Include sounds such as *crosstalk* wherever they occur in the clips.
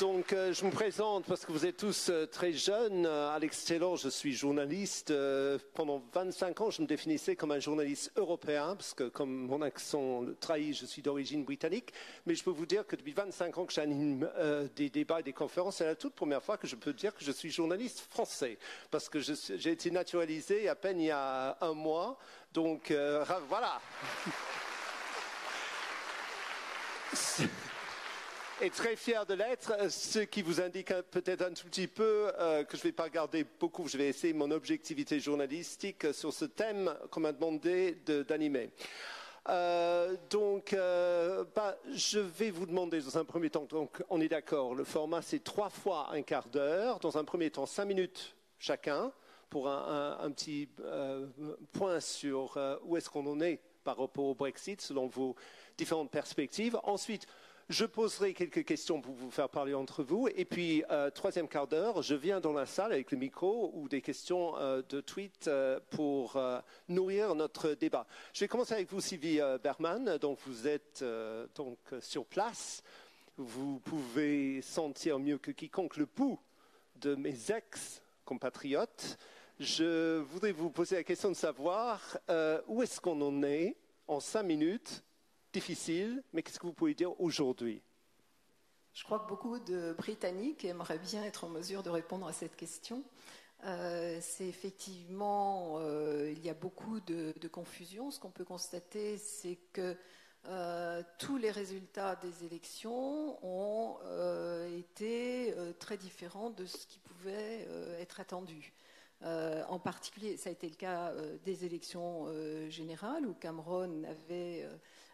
Donc, euh, je me présente parce que vous êtes tous euh, très jeunes. Euh, Alex Taylor, je suis journaliste. Pendant 25 ans, je me définissais comme un journaliste européen parce que, comme mon accent le trahit, je suis d'origine britannique. Mais je peux vous dire que depuis 25 ans que j'anime des débats et des conférences, c'est la toute première fois que je peux dire que je suis journaliste français parce que j'ai été naturalisé à peine il y a un mois. Donc, voilà. *laughs* et très fier de l'être, ce qui vous indique peut-être un tout petit peu euh, que je ne vais pas garder beaucoup, je vais essayer mon objectivité journalistique sur ce thème qu'on m'a demandé de- d'animer. Euh, donc, euh, bah, je vais vous demander dans un premier temps, donc on est d'accord, le format c'est trois fois un quart d'heure, dans un premier temps cinq minutes chacun, pour un, petit point sur où est-ce qu'on en est par rapport au Brexit, selon vos différentes perspectives. Ensuite, je poserai quelques questions pour vous faire parler entre vous. Et puis, euh, troisième quart d'heure, je viens dans la salle avec le micro ou des questions euh, de tweet euh, pour nourrir notre débat. Je vais commencer avec vous, Sylvie Berman. Donc, vous êtes donc sur place. Vous pouvez sentir mieux que quiconque le pouls de mes ex-compatriotes. Je voudrais vous poser la question de savoir où est-ce qu'on en est en cinq minutes difficile, mais qu'est-ce que vous pouvez dire aujourd'hui? Je crois que beaucoup de Britanniques aimeraient bien être en mesure de répondre à cette question. Euh, c'est effectivement, euh, il y a beaucoup de, confusion. Ce qu'on peut constater, c'est que euh, tous les résultats des élections ont été très différents de ce qui pouvait être attendu. En particulier, ça a été le cas des élections générales où Cameron avait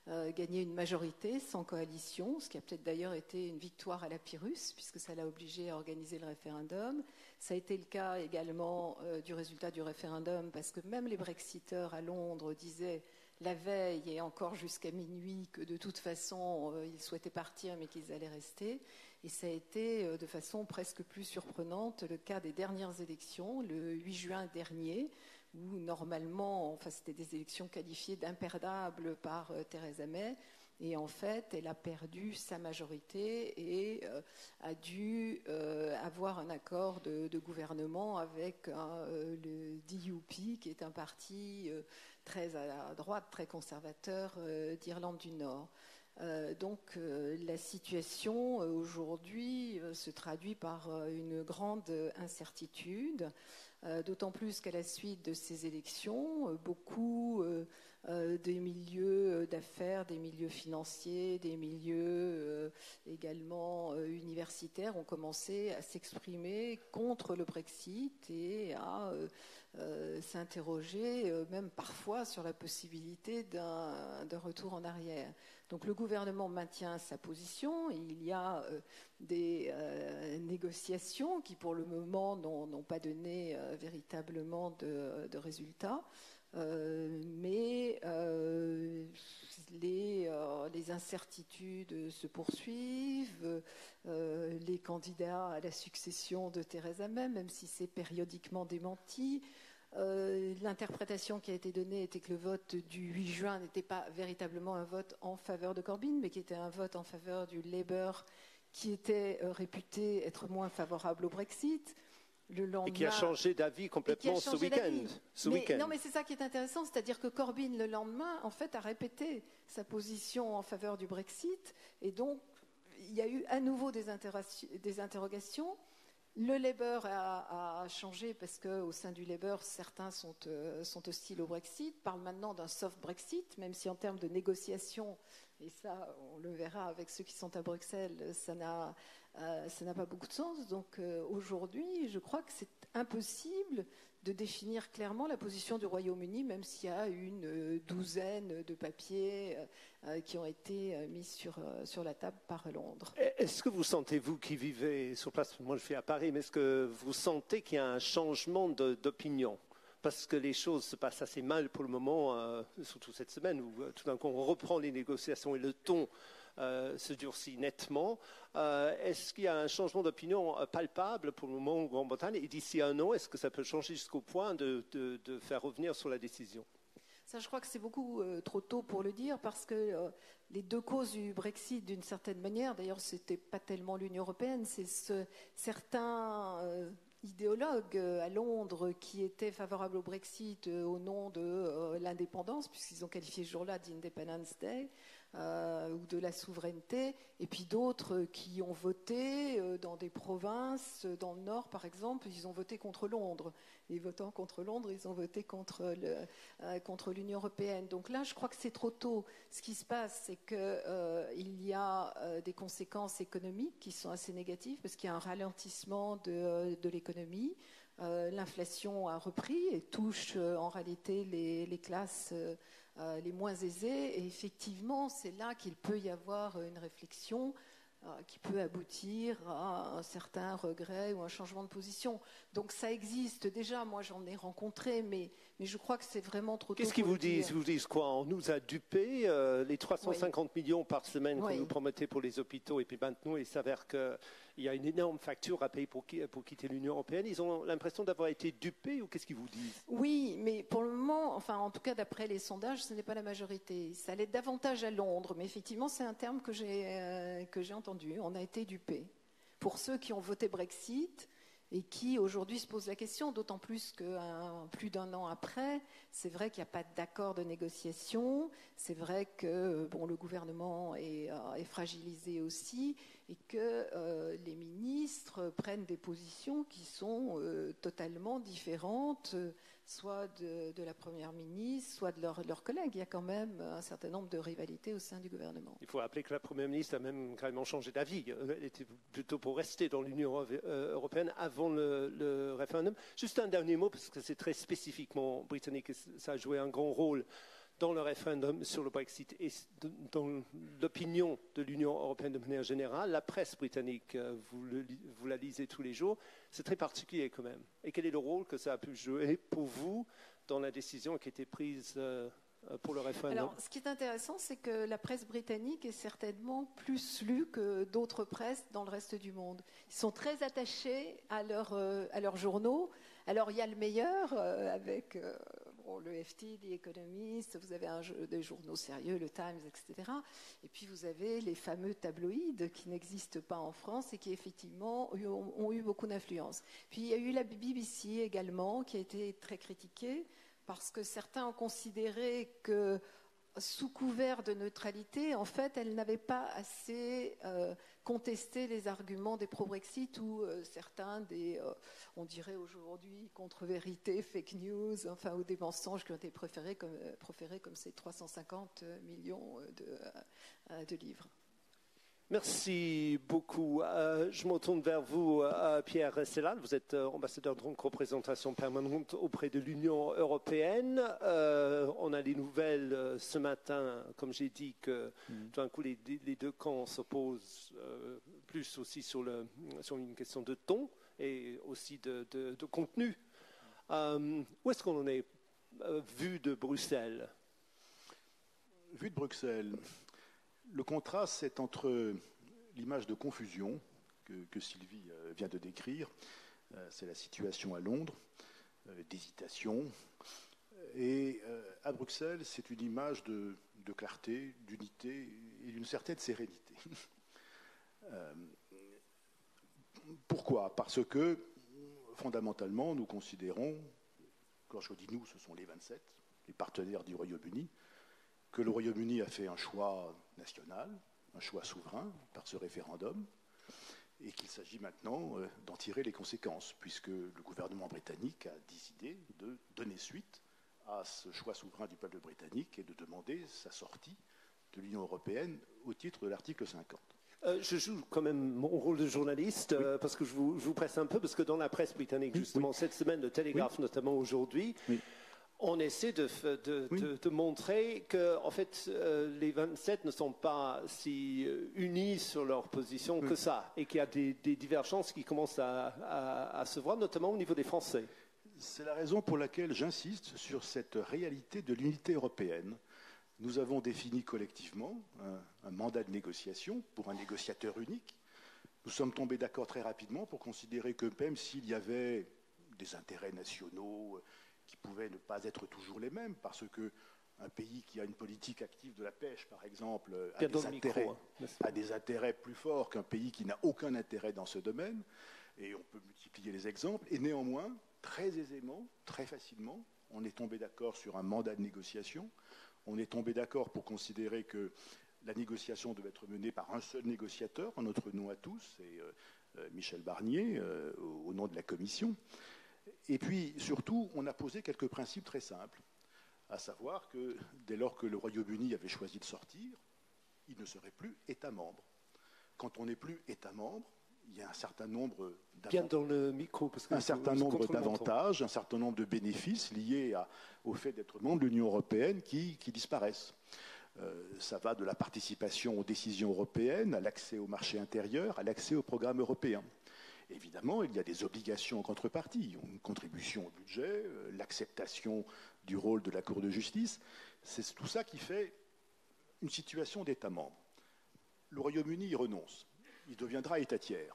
euh, gagné une majorité sans coalition, ce qui a peut-être d'ailleurs été une victoire à la Pyrrhus, puisque ça l'a obligé à organiser le référendum. Ça a été le cas également euh, du résultat du référendum, parce que même les Brexiteurs à Londres disaient la veille et encore jusqu'à minuit que de toute façon euh, ils souhaitaient partir mais qu'ils allaient rester. Et ça a été de façon presque plus surprenante le cas des dernières élections, le 8 juin dernier, où normalement, enfin c'était des élections qualifiées d'imperdables par euh, Theresa May. Et en fait, elle a perdu sa majorité et euh, a dû euh, avoir un accord de, gouvernement avec le DUP, qui est un parti très à droite, très conservateur d'Irlande du Nord. Donc la situation aujourd'hui se traduit par une grande incertitude, d'autant plus qu'à la suite de ces élections, euh, beaucoup euh, euh, des milieux d'affaires, des milieux financiers, des milieux euh, également euh, universitaires ont commencé à s'exprimer contre le Brexit et à euh, euh, s'interroger euh, même parfois sur la possibilité d'un retour en arrière. Donc le gouvernement maintient sa position. Il y a euh, des euh, négociations qui, pour le moment, n'ont pas donné euh, véritablement de résultats. Euh, mais euh, les, euh, les incertitudes se poursuivent. Les candidats à la succession de Theresa May, même si c'est périodiquement démenti, L'interprétation qui a été donnée était que le vote du 8 juin n'était pas véritablement un vote en faveur de Corbyn, mais qui était un vote en faveur du Labour, qui était réputé être moins favorable au Brexit. Le lendemain, Et qui a changé d'avis complètement ce week-end. non, mais c'est ça qui est intéressant, c'est-à-dire que Corbyn, le lendemain, en fait, a répété sa position en faveur du Brexit, et donc il y a eu à nouveau des, interroga- des interrogations. Le Labour a, a changé parce qu'au sein du Labour, certains sont, euh, sont hostiles au Brexit, parlent maintenant d'un soft Brexit, même si en termes de négociation, et ça, on le verra avec ceux qui sont à Bruxelles, ça n'a euh, ça n'a pas beaucoup de sens. Donc euh, aujourd'hui, je crois que c'est impossible de définir clairement la position du Royaume-Uni, même s'il y a une euh, douzaine de papiers qui ont été mis sur, sur la table par Londres. Est-ce que vous sentez, vous qui vivez sur place, moi je suis à Paris, mais est-ce que vous sentez qu'il y a un changement d'opinion? Parce que les choses se passent assez mal pour le moment, surtout cette semaine où tout d'un coup on reprend les négociations et le ton se durcit nettement. Euh, est-ce qu'il y a un changement d'opinion euh, palpable pour le moment en Grande-Bretagne? Et d'ici un an, est-ce que ça peut changer jusqu'au point de, faire revenir sur la décision? Ça, je crois que c'est beaucoup euh, trop tôt pour le dire parce que euh, les deux causes du Brexit, d'une certaine manière, d'ailleurs, c'était pas tellement l'Union européenne, c'est ce, certains euh, idéologues à Londres qui étaient favorables au Brexit au nom de l'indépendance, puisqu'ils ont qualifié ce jour-là d'Independence Day. Euh, ou de la souveraineté, et puis d'autres qui ont voté euh, dans des provinces, dans le Nord par exemple, ils ont voté contre Londres. Et votant contre Londres, ils ont voté contre, euh, contre l'Union européenne. Donc là, je crois que c'est trop tôt. Ce qui se passe, c'est qu'il y a des conséquences économiques qui sont assez négatives, parce qu'il y a un ralentissement de, de l'économie. L'inflation a repris et touche en réalité les classes euh, les moins aisés. Et effectivement, c'est là qu'il peut y avoir une réflexion euh, qui peut aboutir à un certain regret ou un changement de position. Donc ça existe déjà, moi j'en ai rencontré, mais, mais je crois que c'est vraiment trop tôt. Qu'est-ce qu'ils vous disent Ils vous disent quoi On nous a dupé euh, les 350 millions par semaine qu'on nous promettait pour les hôpitaux, et puis maintenant il s'avère que il y a une énorme facture à payer pour, pour quitter l'Union européenne. Ils ont l'impression d'avoir été dupés ou qu'est-ce qu'ils vous disent? Oui, mais pour le moment, enfin en tout cas d'après les sondages, ce n'est pas la majorité. Ça allait davantage à Londres, mais effectivement c'est un terme que j'ai euh, que j'ai entendu. On a été dupés. Pour ceux qui ont voté Brexit, et qui aujourd'hui se posent la question, d'autant plus que plus d'un an après, c'est vrai qu'il n'y a pas d'accord de négociation, c'est vrai que bon, le gouvernement est, euh, fragilisé aussi, et que euh, les ministres prennent des positions qui sont euh, totalement différentes, soit de, la première ministre, soit de leurs collègues. Il y a quand même un certain nombre de rivalités au sein du gouvernement. Il faut rappeler que la première ministre a même carrément changé d'avis. Elle était plutôt pour rester dans l'Union euh, européenne avant le, le, référendum. Juste un dernier mot, parce que c'est très spécifiquement britannique et ça a joué un grand rôle dans le référendum sur le Brexit et dans l'opinion de l'Union européenne de manière générale, la presse britannique, euh, vous, la lisez tous les jours, c'est très particulier quand même. Et quel est le rôle que ça a pu jouer pour vous dans la décision qui a été prise euh, pour le référendum? Alors, ce qui est intéressant, c'est que la presse britannique est certainement plus lue que d'autres presses dans le reste du monde. Ils sont très attachés à, euh, à leurs journaux. Alors, il y a le meilleur avec le FT, The Economist, vous avez des journaux sérieux, le Times, etc. Et puis vous avez les fameux tabloïds qui n'existent pas en France et qui effectivement ont, eu beaucoup d'influence. Puis il y a eu la BBC également qui a été très critiquée parce que certains ont considéré que sous couvert de neutralité, en fait, elle n'avait pas assez euh, contesté les arguments des pro-Brexit ou euh, certains des, euh, on dirait aujourd'hui, contre-vérités, fake news, enfin, ou des mensonges qui ont été préférés comme, proférés comme ces 350 millions de livres. Merci beaucoup. Euh, je me tourne vers vous, euh, Pierre Sellal. Vous êtes euh, ambassadeur de représentation permanente auprès de l'Union européenne. on a des nouvelles ce matin, comme j'ai dit, que mm. tout d'un coup les, deux camps s'opposent plus aussi sur, le, sur, une question de ton et aussi de, de contenu. où est-ce qu'on en est vu de Bruxelles? Vu de Bruxelles, le contraste, c'est entre l'image de confusion que, Sylvie euh, vient de décrire, euh, c'est la situation à Londres, euh, d'hésitation, et à Bruxelles, c'est une image de, clarté, d'unité et d'une certaine sérénité. *laughs* pourquoi? Parce que, fondamentalement, nous considérons, quand je dis nous, ce sont les 27, les partenaires du Royaume-Uni, que le Royaume-Uni a fait un choix national, un choix souverain par ce référendum, et qu'il s'agit maintenant euh, d'en tirer les conséquences, puisque le gouvernement britannique a décidé de donner suite à ce choix souverain du peuple britannique et de demander sa sortie de l'Union européenne au titre de l'article 50. Euh, je joue quand même mon rôle de journaliste euh, parce que je vous, presse un peu, parce que dans la presse britannique, justement, cette semaine, le Télégraphe notamment aujourd'hui, on essaie de, montrer que, en fait, euh, les 27 ne sont pas si euh, unis sur leur position que ça, et qu'il y a des, divergences qui commencent à, se voir, notamment au niveau des Français. C'est la raison pour laquelle j'insiste sur cette réalité de l'unité européenne. Nous avons défini collectivement un, un mandat de négociation pour un négociateur unique. Nous sommes tombés d'accord très rapidement pour considérer que même s'il y avait des intérêts nationaux, qui pouvaient ne pas être toujours les mêmes, parce que un pays qui a une politique active de la pêche, par exemple, a des, intérêts, hein, a des intérêts plus forts qu'un pays qui n'a aucun intérêt dans ce domaine. Et on peut multiplier les exemples. Et néanmoins, très aisément, très facilement, on est tombé d'accord sur un mandat de négociation. On est tombé d'accord pour considérer que la négociation devait être menée par un seul négociateur, en notre nom à tous, c'est euh, euh, Michel Barnier, euh, au nom de la Commission. Et puis, surtout, on a posé quelques principes très simples, à savoir que dès lors que le Royaume-Uni avait choisi de sortir, il ne serait plus État membre. Quand on n'est plus État membre, il y a un certain nombre un certain nombre d'avantages, un certain nombre de bénéfices liés au fait d'être membre de l'Union européenne qui, disparaissent. Euh, ça va de la participation aux décisions européennes, à l'accès au marché intérieur, à l'accès aux programmes européens. Évidemment, il y a des obligations en contrepartie, une contribution au budget, euh, l'acceptation du rôle de la Cour de justice. C'est tout ça qui fait une situation d'État membre. Le Royaume-Uni y renonce il deviendra État tiers.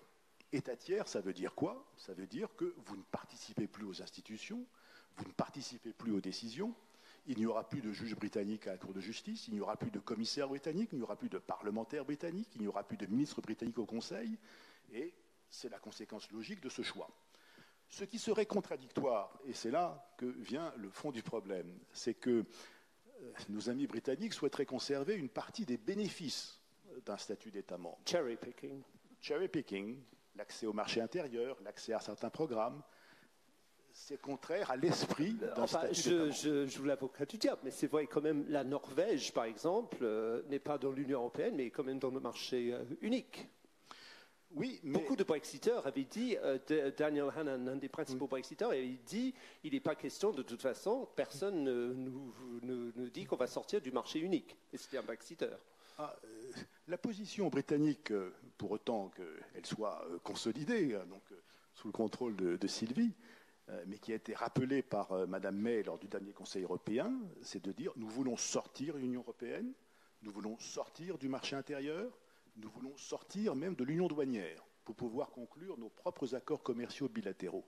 État tiers, ça veut dire quoi? Ça veut dire que vous ne participez plus aux institutions, vous ne participez plus aux décisions, il n'y aura plus de juges britanniques à la Cour de justice, il n'y aura plus de commissaires britanniques, il n'y aura plus de parlementaires britanniques, il n'y aura plus de ministres britanniques au Conseil, et c'est la conséquence logique de ce choix. Ce qui serait contradictoire, et c'est là que vient le fond du problème, c'est que euh, nos amis britanniques souhaiteraient conserver une partie des bénéfices d'un statut d'État membre. Cherry picking. Cherry picking, l'accès au marché intérieur, l'accès à certains programmes. C'est contraire à l'esprit d'un statut je, je, je, vous l'avocat du diable, mais c'est vrai quand même, la Norvège, par exemple, euh, n'est pas dans l'Union européenne, mais quand même dans le marché euh, unique. Oui, mais... Beaucoup de Brexiteurs avaient dit, euh, Daniel Hannan, un des principaux Brexiteurs, avait dit il n'est pas question, de toute façon, personne ne nous, dit qu'on va sortir du marché unique. Et c'était un Brexiteur. Ah, euh, la position britannique, euh, pour autant qu'elle soit consolidée, hein, donc, sous le contrôle de, Sylvie, mais qui a été rappelée par Mme May lors du dernier Conseil européen, c'est de dire nous voulons sortir de l'Union européenne, nous voulons sortir du marché intérieur, nous voulons sortir même de l'union douanière pour pouvoir conclure nos propres accords commerciaux bilatéraux.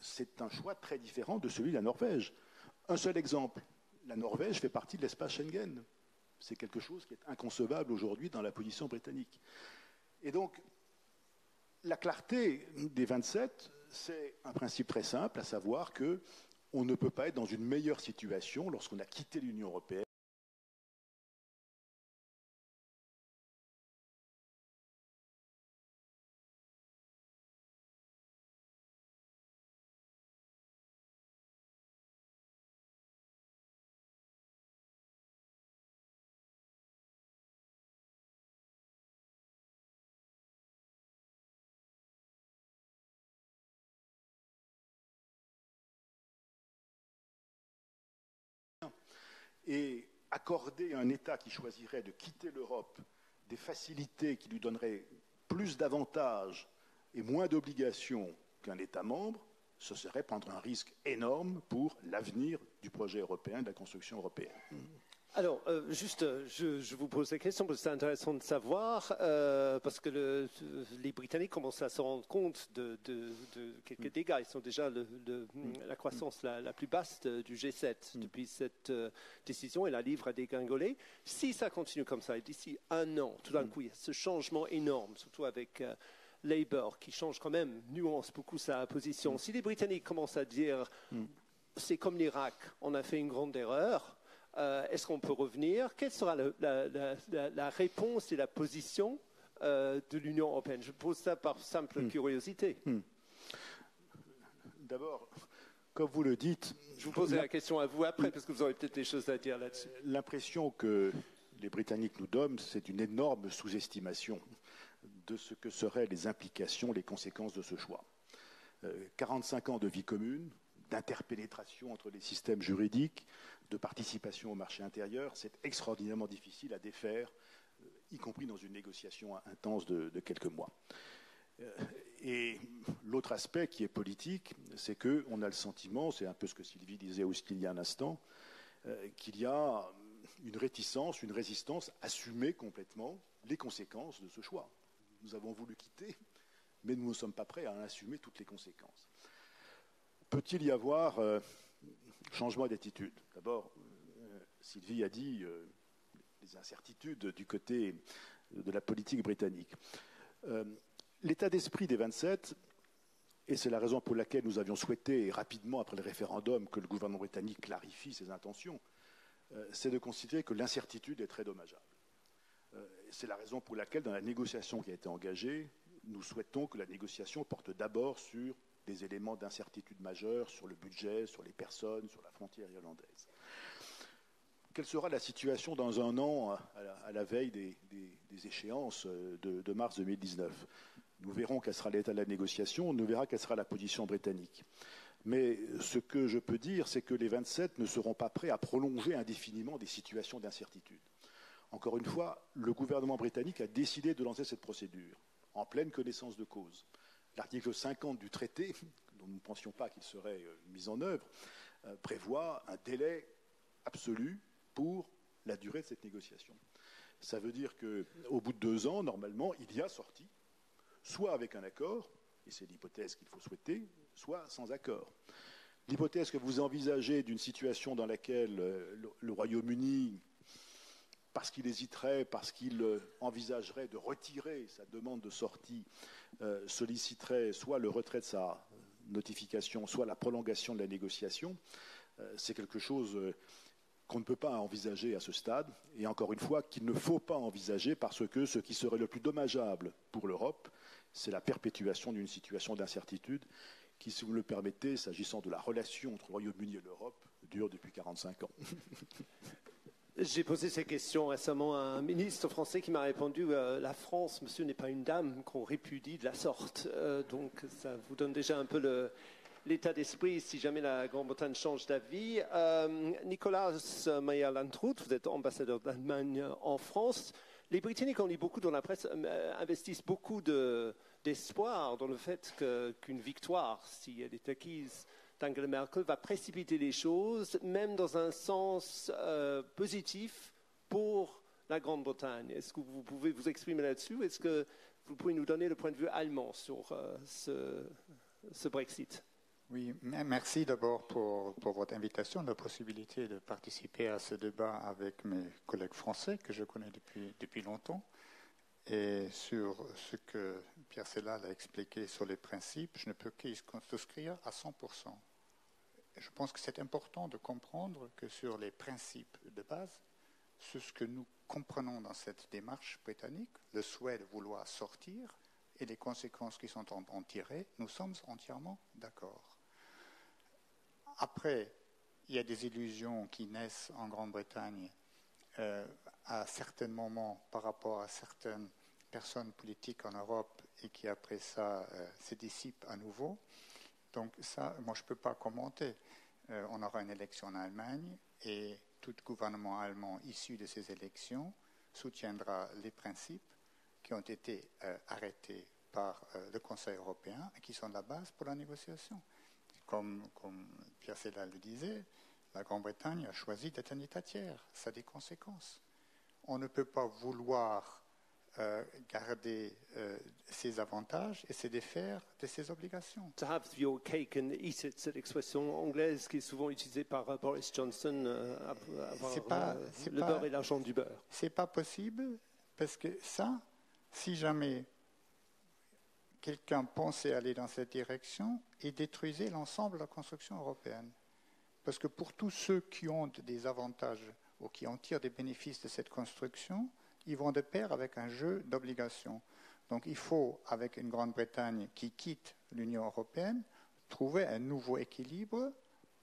C'est un choix très différent de celui de la Norvège. Un seul exemple, la Norvège fait partie de l'espace Schengen. C'est quelque chose qui est inconcevable aujourd'hui dans la position britannique. Et donc, la clarté des 27, c'est un principe très simple, à savoir que on ne peut pas être dans une meilleure situation lorsqu'on a quitté l'Union européenne accorder à un État qui choisirait de quitter l'Europe des facilités qui lui donneraient plus d'avantages et moins d'obligations qu'un État membre, ce serait prendre un risque énorme pour l'avenir du projet européen, de la construction européenne. Alors, euh, juste, je, vous pose la question parce que c'est intéressant de savoir, euh, parce que les Britanniques commencent à se rendre compte de, quelques mm. dégâts. Ils sont déjà mm. la croissance la, plus basse du G7 mm. depuis cette euh, décision et la livre à dégringoler. Si ça continue comme ça, et d'ici un an, tout d'un coup, il y a ce changement énorme, surtout avec Labour, qui change quand même, nuance beaucoup sa position. Si les Britanniques commencent à dire, c'est comme l'Irak, on a fait une grande erreur, euh, est-ce qu'on peut revenir? Quelle sera la, réponse et la position euh, de l'Union européenne? Je pose ça par simple hmm. curiosité. Hmm. D'abord, comme vous le dites. Je vous poserai la, question à vous après, parce que vous aurez peut-être des choses à dire là-dessus. L'impression que les Britanniques nous donnent, c'est une énorme sous-estimation de ce que seraient les implications, les conséquences de ce choix. 45 euh, ans de vie commune, d'interpénétration entre les systèmes juridiques, de participation au marché intérieur, c'est extraordinairement difficile à défaire, euh, y compris dans une négociation intense de, quelques mois. Euh, et l'autre aspect qui est politique, c'est qu'on a le sentiment, c'est un peu ce que Sylvie disait aussi il y a un instant, euh, qu'il y a une réticence, une résistance à assumer complètement les conséquences de ce choix. Nous avons voulu quitter, mais nous ne sommes pas prêts à assumer toutes les conséquences. Peut-il y avoir changement d'attitude. D'abord, euh, Sylvie a dit les incertitudes du côté de la politique britannique. L'état d'esprit des 27, et c'est la raison pour laquelle nous avions souhaité rapidement, après le référendum, que le gouvernement britannique clarifie ses intentions, c'est de considérer que l'incertitude est très dommageable. C'est la raison pour laquelle, dans la négociation qui a été engagée, nous souhaitons que la négociation porte d'abord sur des éléments d'incertitude majeure, sur le budget, sur les personnes, sur la frontière irlandaise. Quelle sera la situation dans un an, à la, veille des, échéances de, mars 2019 Nous verrons quel sera l'état de la négociation, nous verrons quelle sera la position britannique. Mais ce que je peux dire, c'est que les 27 ne seront pas prêts à prolonger indéfiniment des situations d'incertitude. Encore une fois, le gouvernement britannique a décidé de lancer cette procédure en pleine connaissance de cause. L'article 50 du traité, dont nous ne pensions pas qu'il serait euh, mis en œuvre, euh, prévoit un délai absolu pour la durée de cette négociation. Ça veut dire qu'au bout de deux ans, normalement, il y a sorti, soit avec un accord, et c'est l'hypothèse qu'il faut souhaiter, soit sans accord. L'hypothèse que vous envisagez d'une situation dans laquelle euh, le Royaume-Uni parce qu'il hésiterait, parce qu'il envisagerait de retirer sa demande de sortie, solliciterait soit le retrait de sa notification, soit la prolongation de la négociation, euh, c'est quelque chose qu'on ne peut pas envisager à ce stade, et encore une fois, qu'il ne faut pas envisager parce que ce qui serait le plus dommageable pour l'Europe, c'est la perpétuation d'une situation d'incertitude qui, si vous le permettez, s'agissant de la relation entre le Royaume-Uni et l'Europe, dure depuis 45 ans. *laughs* J'ai posé ces questions récemment à un ministre français qui m'a répondu euh, La France, monsieur, n'est pas une dame qu'on répudie de la sorte. Euh, donc, ça vous donne déjà un peu l'état d'esprit si jamais la Grande-Bretagne change d'avis. Euh, Nicolas Meyer-Landrut, vous êtes ambassadeur d'Allemagne en France. Les Britanniques, on lit beaucoup dans la presse, investissent beaucoup d'espoir dans le fait qu'une victoire, si elle est acquise, Angela Merkel va précipiter les choses, même dans un sens euh, positif pour la Grande-Bretagne. Est-ce que vous pouvez vous exprimer là-dessus Est-ce que vous pouvez nous donner le point de vue allemand sur euh, ce, Brexit? Oui, merci d'abord pour, votre invitation, la possibilité de participer à ce débat avec mes collègues français que je connais depuis, depuis longtemps. Et sur ce que Pierre Sellal a expliqué sur les principes, je ne peux qu'y souscrire à 100% je pense que c'est important de comprendre que sur les principes de base, ce que nous comprenons dans cette démarche britannique, le souhait de vouloir sortir et les conséquences qui sont en, tirées, nous sommes entièrement d'accord. Après, il y a des illusions qui naissent en Grande-Bretagne euh, à certains moments par rapport à certaines personnes politiques en Europe et qui après ça euh, se dissipent à nouveau. Donc ça, moi, je ne peux pas commenter. Euh, on aura une élection en Allemagne et tout gouvernement allemand issu de ces élections soutiendra les principes qui ont été euh, arrêtés par euh, le Conseil européen et qui sont la base pour la négociation. Comme, comme Pierre Sella le disait, la Grande-Bretagne a choisi d'être un État tiers. Ça a des conséquences. On ne peut pas vouloir euh, garder euh, ses avantages et se défaire de ses obligations. To have your cake and eat it, cette expression anglaise qui est souvent utilisée par euh, Boris Johnson, avoir pas, le pas, beurre et l'argent du beurre. C'est pas possible parce que ça, si jamais quelqu'un pensait aller dans cette direction, il détruisait l'ensemble de la construction européenne. Parce que pour tous ceux qui ont des avantages ou qui en tirent des bénéfices de cette construction, ils vont de pair avec un jeu d'obligations. Donc il faut, avec une Grande-Bretagne qui quitte l'Union européenne, trouver un nouveau équilibre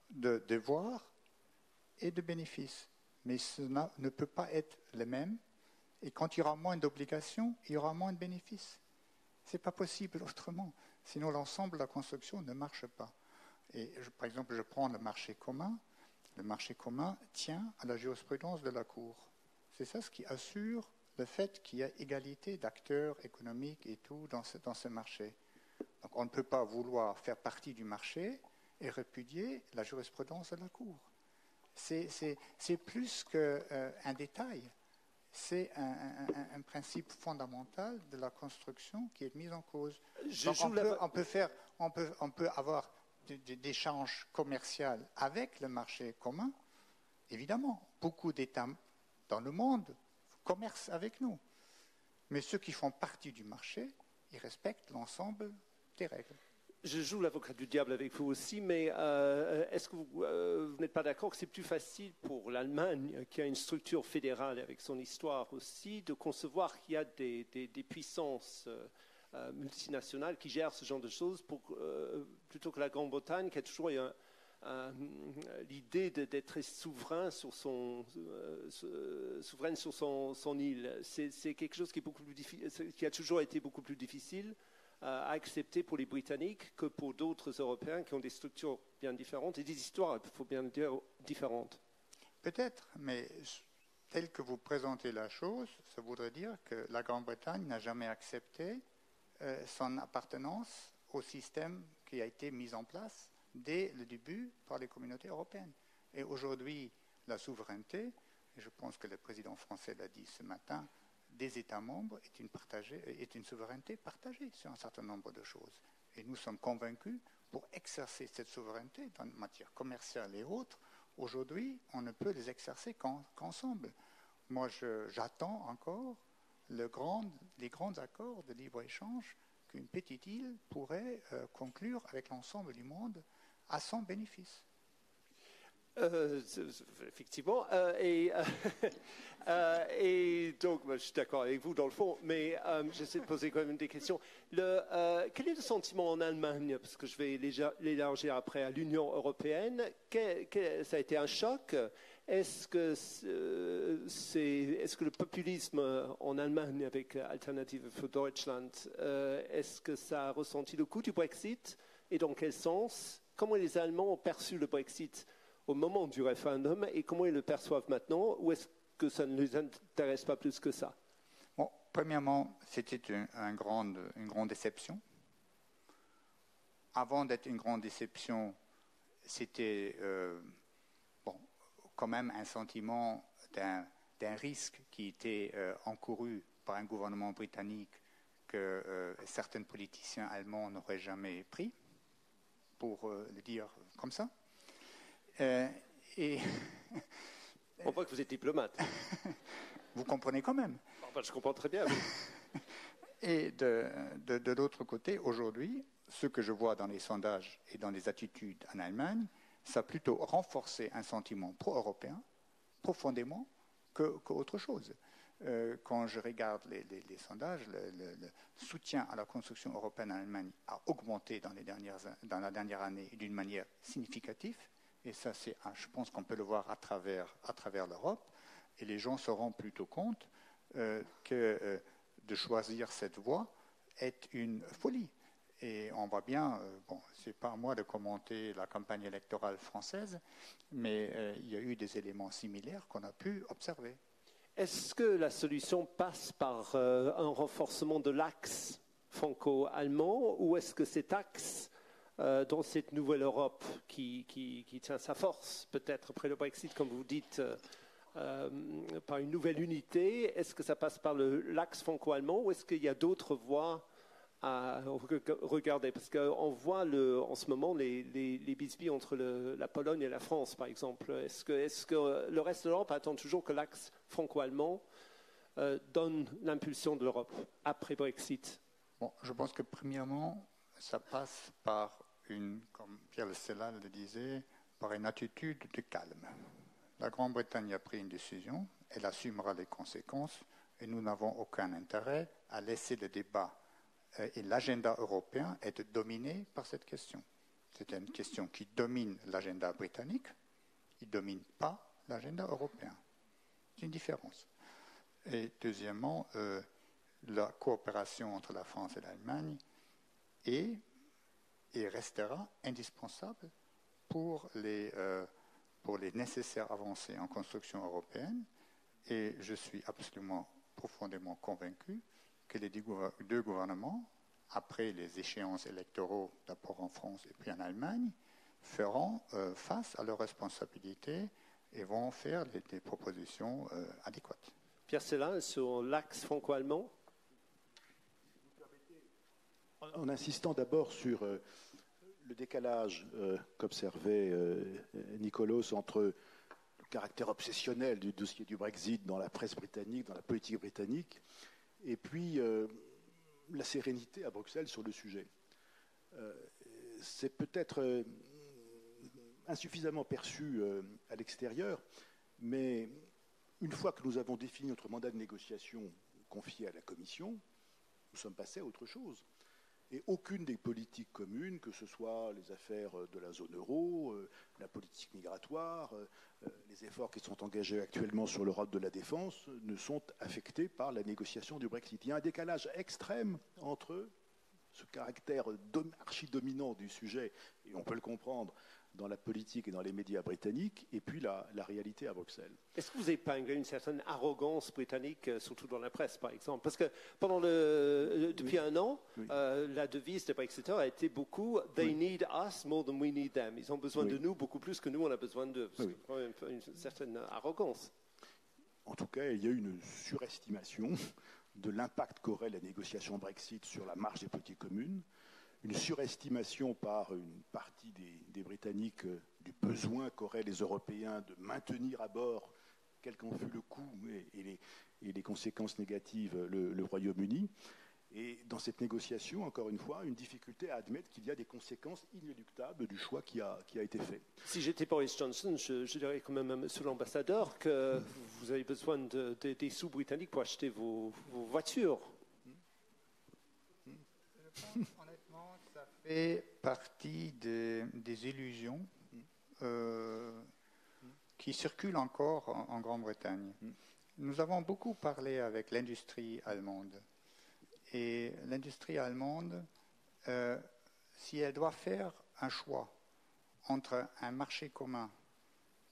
de devoirs et de bénéfices. Mais cela ne peut pas être le même. Et quand il y aura moins d'obligations, il y aura moins de bénéfices. Ce n'est pas possible autrement. Sinon, l'ensemble de la construction ne marche pas. Et par exemple, je prends le marché commun. Le marché commun tient à la jurisprudence de la Cour. C'est ça ce qui assure le fait qu'il y a égalité d'acteurs économiques et tout dans ce, dans ce marché. Donc on ne peut pas vouloir faire partie du marché et répudier la jurisprudence de la Cour. C'est plus qu'un euh, détail, c'est un, principe fondamental de la construction qui est mis en cause. on, peut, on, peut, faire, on, peut, on peut avoir des échanges commerciaux avec le marché commun, évidemment, beaucoup d'États dans le monde commercent avec nous. Mais ceux qui font partie du marché, ils respectent l'ensemble des règles. Je joue l'avocat du diable avec vous aussi, mais euh, est-ce que euh, vous, n'êtes pas d'accord que c'est plus facile pour l'Allemagne, qui a une structure fédérale avec son histoire aussi, de concevoir qu'il y a des, puissances euh, multinationales qui gèrent ce genre de choses, plutôt que la Grande-Bretagne, qui a toujours eu l'idée d'être souverain sur son, souveraine sur son, île. C'est quelque chose qui, a toujours été beaucoup plus difficile à accepter pour les Britanniques que pour d'autres Européens qui ont des structures bien différentes et des histoires, il faut bien le dire, différentes. Peut-être, mais tel que vous présentez la chose, ça voudrait dire que la Grande-Bretagne n'a jamais accepté euh, son appartenance au système qui a été mis en place dès le début par les communautés européennes. Et aujourd'hui, la souveraineté, et je pense que le président français l'a dit ce matin, des États membres est une, souveraineté partagée sur un certain nombre de choses. Et nous sommes convaincus, pour exercer cette souveraineté dans matière commerciale et autres, aujourd'hui, on ne peut les exercer qu'ensemble. Moi, j'attends encore les grands accords de libre-échange qu'une petite île pourrait euh, conclure avec l'ensemble du monde à son bénéfice. Euh, effectivement. Euh, et, euh, *laughs* et, donc, je suis d'accord avec vous dans le fond, mais j'essaie de poser quand même des questions. Quel est le sentiment en Allemagne? Parce que je vais l'élargir après à l'Union européenne. ça a été un choc est-ce que, est-ce que le populisme en Allemagne avec Alternative für Deutschland, est-ce que ça a ressenti le coup du Brexit? Et dans quel sens? Comment les Allemands ont perçu le Brexit au moment du référendum et comment ils le perçoivent maintenant Ou est-ce que ça ne les intéresse pas plus que ça? Premièrement, c'était une, grande, déception. Avant d'être une grande déception, c'était euh, quand même un sentiment d'un risque qui était euh, encouru par un gouvernement britannique que euh, certains politiciens allemands n'auraient jamais pris, pour le dire comme ça. Euh, et On voit que vous êtes diplomate. *laughs* vous comprenez quand même. je comprends très bien. *laughs* et de, de, l'autre côté, aujourd'hui, ce que je vois dans les sondages et dans les attitudes en Allemagne, ça a plutôt renforcé un sentiment pro-européen, profondément, qu'autre chose. Euh, quand je regarde les, sondages, le, soutien à la construction européenne en Allemagne a augmenté dans, les dernières, dans la dernière année d'une manière significative. Et ça, c'est, je pense qu'on peut le voir à travers, l'Europe. Et les gens se rendent plutôt compte euh, que euh, de choisir cette voie est une folie. Et on voit bien, bon, c'est pas à moi de commenter la campagne électorale française, mais il y a eu des éléments similaires qu'on a pu observer. Est-ce que la solution passe par un renforcement de l'axe franco-allemand ou est-ce que cet axe euh, dans cette nouvelle Europe qui, tient sa force, peut-être après le Brexit, comme vous dites, euh, euh, par une nouvelle unité Est-ce que ça passe par l'axe franco-allemand ou est-ce qu'il y a d'autres voies à regarder Parce qu'on voit en ce moment les, les, entre la Pologne et la France, par exemple. Est-ce que, le reste de l'Europe attend toujours que l'axe franco-allemand donne l'impulsion de l'Europe après Brexit? Bon, Je pense que premièrement, ça passe par une, comme Pierre le disait, par une attitude de calme. La Grande-Bretagne a pris une décision, elle assumera les conséquences et nous n'avons aucun intérêt à laisser le débat euh, et l'agenda européen être dominé par cette question. C'est une question qui domine l'agenda britannique, qui ne domine pas l'agenda européen. C'est une différence. Et deuxièmement, euh, la coopération entre la France et l'Allemagne est et restera indispensable pour les, euh, pour les nécessaires avancées en construction européenne. Et je suis absolument profondément convaincu que les deux gouvernements, après les échéances électoraux, d'abord en France et puis en Allemagne, feront euh, face à leurs responsabilités et vont faire des, propositions euh, adéquates. Pierre Célin, sur l'axe franco-allemand en insistant d'abord sur euh, le décalage euh, qu'observait euh, Nicolas entre le caractère obsessionnel du dossier du Brexit dans la presse britannique, dans la politique britannique, et puis euh, la sérénité à Bruxelles sur le sujet. Euh, c'est peut-être euh, insuffisamment perçu à l'extérieur, mais une fois que nous avons défini notre mandat de négociation confié à la Commission, nous sommes passés à autre chose. Et aucune des politiques communes, que ce soit les affaires de la zone euro, euh, la politique migratoire, euh, euh, les efforts qui sont engagés actuellement sur l'Europe de la défense, ne sont affectés par la négociation du Brexit. Il y a un décalage extrême entre ce caractère archi-dominant du sujet, et on peut le comprendre, dans la politique et dans les médias britanniques, et puis la, réalité à Bruxelles. Est-ce que vous épinglez une certaine arrogance britannique, euh, surtout dans la presse, par exemple? Parce que pendant le, depuis un an, euh, la devise de Brexit a été beaucoup They need us more than we need them. Ils ont besoin de nous beaucoup plus que nous, on a besoin d'eux. C'est une, une certaine arrogance. En tout cas, il y a une surestimation de l'impact qu'aurait la négociation Brexit sur la marge des politiques communes une surestimation par une partie des, Britanniques euh, du besoin qu'auraient les Européens de maintenir à bord, quel qu'en fût le coût et, les, conséquences négatives, le, Royaume-Uni. Et dans cette négociation, encore une fois, une difficulté à admettre qu'il y a des conséquences inéluctables du choix qui a, qui a été fait. Si j'étais Boris Johnson, je, dirais quand même à Monsieur l'ambassadeur que vous avez besoin de, des sous britanniques pour acheter vos, voitures. Fait partie des, illusions euh, qui circulent encore en, Grande-Bretagne. Nous avons beaucoup parlé avec l'industrie allemande. Et l'industrie allemande, euh, si elle doit faire un choix entre un marché commun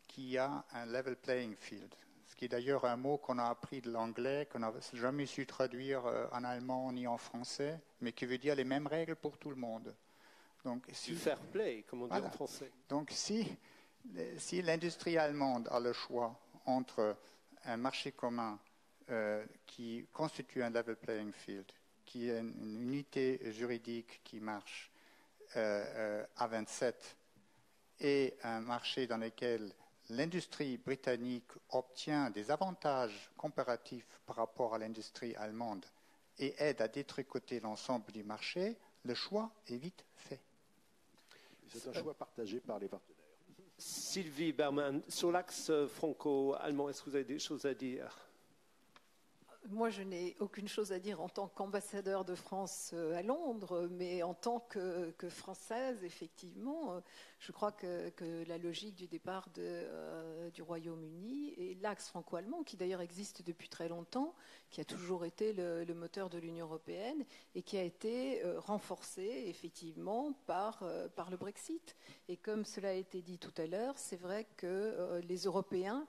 qui a un level playing field, ce qui est d'ailleurs un mot qu'on a appris de l'anglais, qu'on n'a jamais su traduire euh, en allemand ni en français, mais qui veut dire les mêmes règles pour tout le monde. Donc, si, du fair play, comme on dit en français. Donc, si, si l'industrie allemande a le choix entre un marché commun euh, qui constitue un level playing field, qui est une, unité juridique qui marche euh, euh, à 27, et un marché dans lequel l'industrie britannique obtient des avantages comparatifs par rapport à l'industrie allemande et aide à détricoter l'ensemble du marché, le choix est vite fait. C'est un choix partagé par les partenaires. Sylvie Berman, sur l'axe franco-allemand, est-ce que vous avez des choses à dire? Moi, je n'ai aucune chose à dire en tant qu'ambassadeur de France euh, à Londres, mais en tant que, française, effectivement, euh, je crois que, la logique du départ euh, du Royaume-Uni et l'axe franco-allemand, qui d'ailleurs existe depuis très longtemps, qui a toujours été le, moteur de l'Union européenne et qui a été renforcé effectivement par, par le Brexit. Et comme cela a été dit tout à l'heure, c'est vrai que les Européens,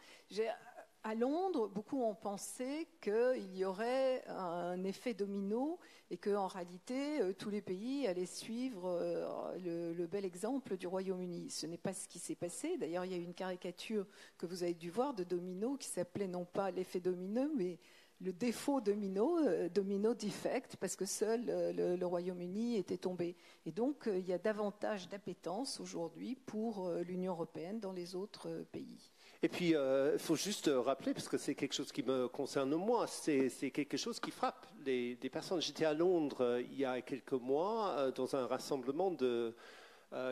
à Londres, beaucoup ont pensé qu'il y aurait un effet domino et qu'en réalité, euh, tous les pays allaient suivre euh, le, bel exemple du Royaume-Uni. Ce n'est pas ce qui s'est passé. D'ailleurs, il y a une caricature que vous avez dû voir de domino qui s'appelait non pas l'effet domino, mais le défaut domino, euh, domino defect, parce que seul le, Royaume-Uni était tombé. Et donc, il y a davantage d'appétence aujourd'hui pour l'Union européenne dans les autres pays. Et puis, euh, il faut juste rappeler, parce que c'est quelque chose qui me concerne moi, c'est quelque chose qui frappe les, personnes. J'étais à Londres euh, il y a quelques mois euh, dans un rassemblement de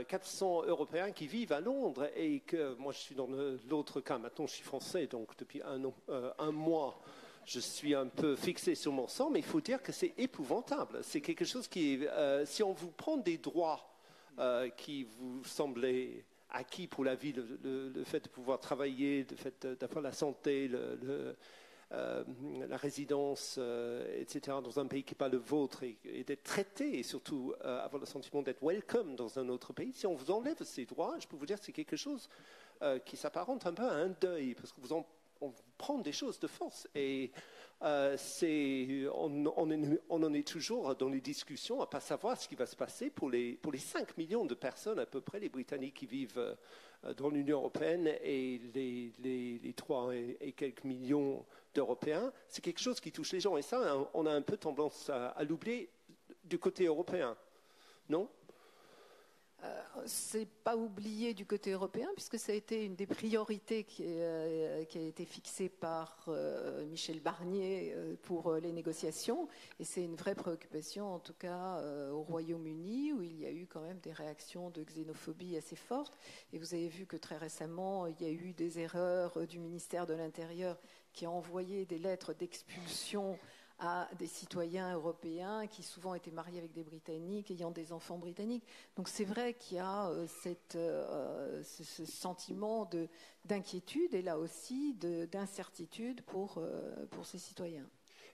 400 Européens qui vivent à Londres et que moi je suis dans l'autre cas. Maintenant, je suis français, donc depuis un, mois, je suis un peu fixé sur mon sang, mais il faut dire que c'est épouvantable. C'est quelque chose qui, si on vous prend des droits qui vous semblaient acquis pour la vie, le, fait de pouvoir travailler, le fait d'avoir la santé, euh, la résidence, euh, etc., dans un pays qui n'est pas le vôtre, et, d'être traité, et surtout euh, avoir le sentiment d'être welcome dans un autre pays. Si on vous enlève ces droits, je peux vous dire que c'est quelque chose qui s'apparente un peu à un deuil, parce que vous en, on prend des choses de force. Et euh, on, en est toujours dans les discussions à pas savoir ce qui va se passer pour les, pour les 5 millions de personnes, à peu près, les Britanniques qui vivent euh, dans l'Union européenne et les, les, 3 et, quelques millions d'Européens. C'est quelque chose qui touche les gens. Et ça, on a un peu tendance à, l'oublier du côté européen. Non? Euh, c'est pas oublié du côté européen, puisque ça a été une des priorités qui, euh, a été fixée par euh, Michel Barnier pour les négociations. Et c'est une vraie préoccupation, en tout cas au Royaume-Uni, où il y a eu quand même des réactions de xénophobie assez fortes. Et vous avez vu que très récemment, il y a eu des erreurs du ministère de l'Intérieur qui a envoyé des lettres d'expulsion à des citoyens européens qui souvent étaient mariés avec des Britanniques, ayant des enfants britanniques. Donc c'est vrai qu'il y a euh, euh, ce, sentiment d'inquiétude et là aussi d'incertitude euh, pour ces citoyens.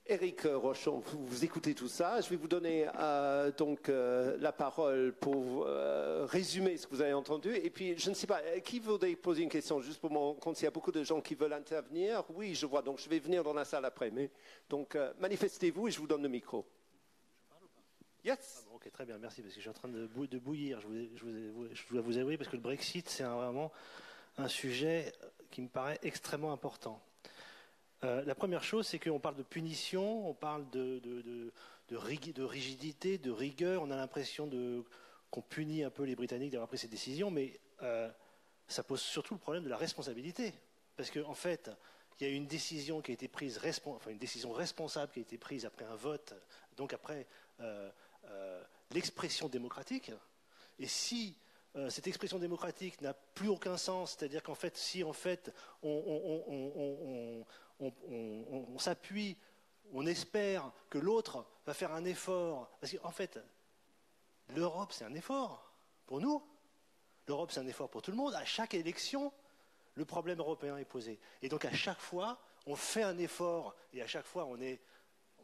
Éric Rochon, vous, écoutez tout ça. Je vais vous donner euh, donc euh, la parole pour euh, résumer ce que vous avez entendu. Et puis, je ne sais pas, qui voudrait poser une question juste pour mon compte? S'il y a beaucoup de gens qui veulent intervenir, oui, je vois. Donc, je vais venir dans la salle après. Mais, donc, manifestez-vous et je vous donne le micro. Je Yes. Ah ok, très bien, merci, parce que je suis en train de, bouillir. Je, dois vous avouer, parce que le Brexit, c'est vraiment un sujet qui me paraît extrêmement important. Euh, la première chose, c'est qu'on parle de punition, on parle de, rigidité, de rigueur. On a l'impression qu'on punit un peu les Britanniques d'avoir pris ces décisions, mais euh, ça pose surtout le problème de la responsabilité. Parce qu'en fait, il y a une décision qui a été prise, une décision responsable qui a été prise après un vote, donc après euh, l'expression démocratique. Et si cette expression démocratique n'a plus aucun sens, c'est-à-dire qu'en fait, si en fait on, s'appuie, on espère que l'autre va faire un effort. Parce qu'en fait, l'Europe, c'est un effort pour nous. L'Europe, c'est un effort pour tout le monde. À chaque élection, le problème européen est posé. Et donc, à chaque fois, on fait un effort et à chaque fois, on est,